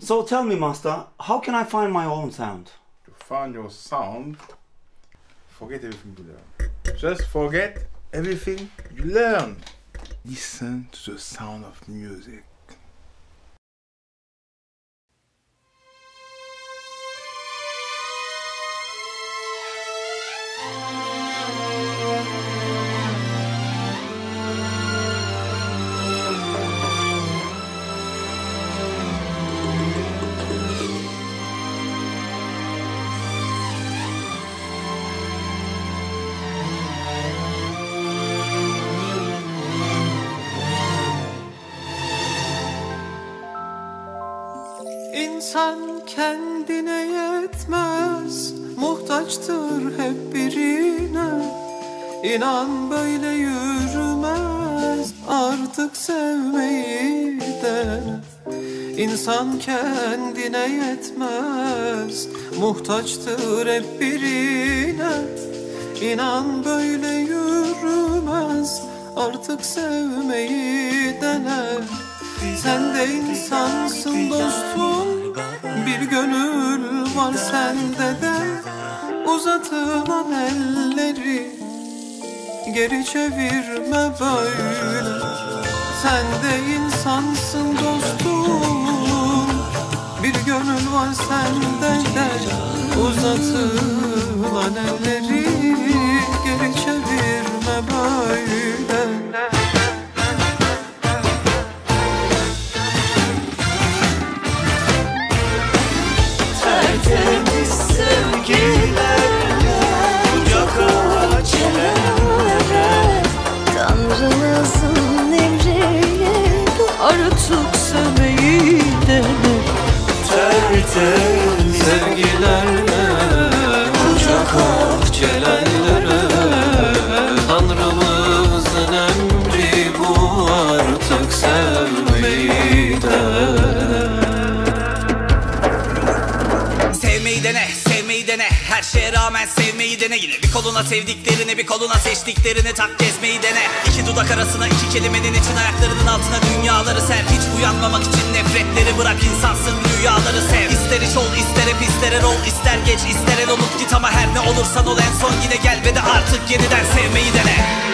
So tell me, Master, how can I find my own sound? To find your sound, forget everything you learn. Just forget everything you learn. Listen to the sound of music. İnsan kendine yetmez Muhtaçtır hep birine. İnan böyle yürümez Artık sevmeyi dene İnsan kendine yetmez Muhtaçtır hep birine. İnan böyle yürümez Artık sevmeyi dene. Sen de insansın dostum Bir gönül var sende de. Uzatılan elleri Geri çevirme böyle. Sen de insansın dostum. Bir gönül var sende de. Uzatılan elleri Geri çevirme böyle sevmeyi de Sevmeyi dene, sevmeyi dene. Her şeye rağmen sevmeyi dene Yine. Bir koluna sevdiklerini bir koluna seçtiklerini tak gezmeyi dene. İki dudak arasına iki kelimenin için ayaklarının altına dünyaları ser. Hiç uyanmamak için nefretleri bırak insansın rüyaları sev. İster iş ol ister hep ister er ol ister geç ister el olup git. Ama her ne olursan ol en son yine gel ve de artık yeniden sevmeyi dene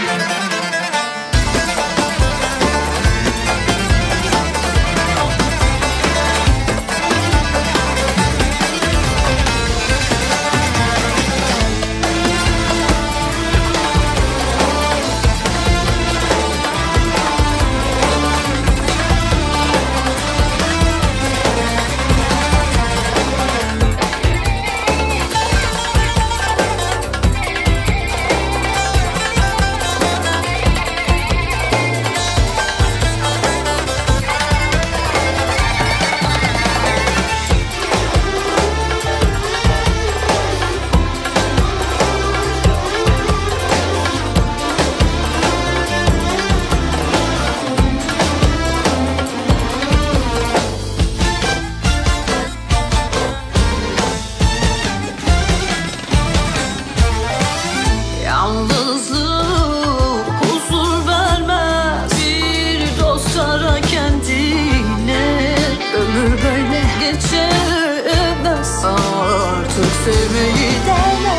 sevmeyi dene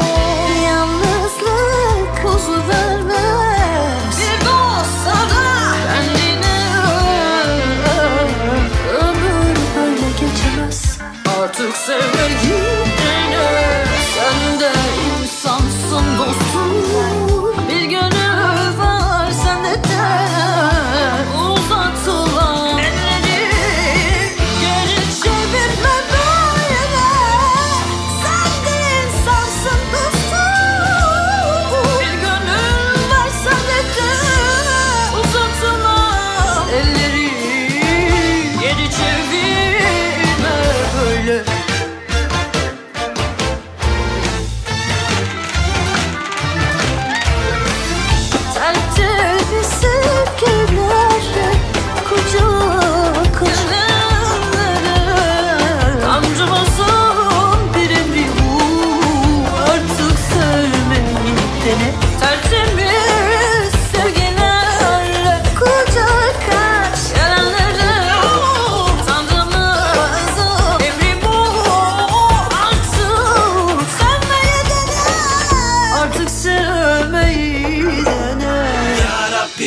Yalnızlık huzur vermez Bir dost ara kendine Ömür böyle geçemez Artık sevmeyi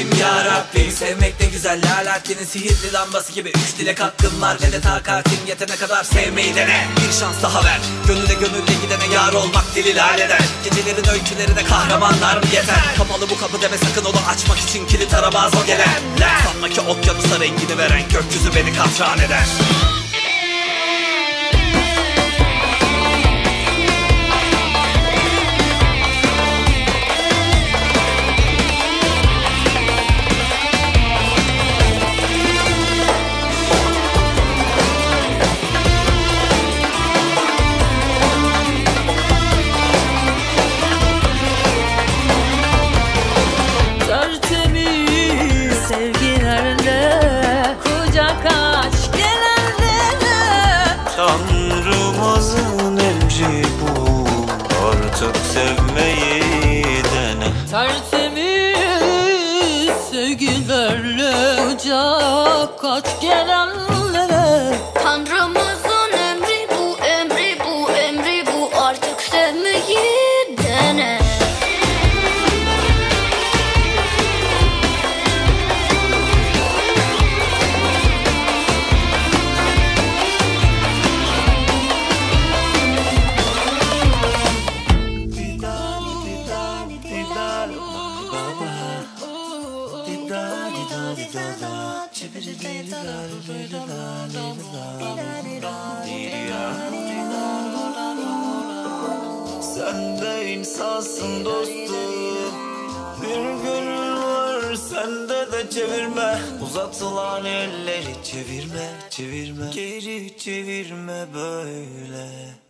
Rabbim ya Rabbim Sevmek ne güzel lalaktinin sihirli lambası gibi. Üç dile katkın var ve de takatin Yetene kadar sevmeyi dene. Bir şans daha ver. Gönüle gönülle gidene yar olmak dili laleden Gecelerin öykülerine kahramanlar mı yeter? Kapalı bu kapı deme sakın onu açmak için kilit aramaz o gelenler Sanma ki okyanusa rengini veren gökyüzü beni katran eder. Tanrımızın emri bu. Artık sevmeyi dene. Tertemiz sevgilerle Kucak aç gelenlere Sen de insansın dostum Bir gönül var sende de çevirme. Uzatılan elleri çevirme çevirme. Geri çevirme böyle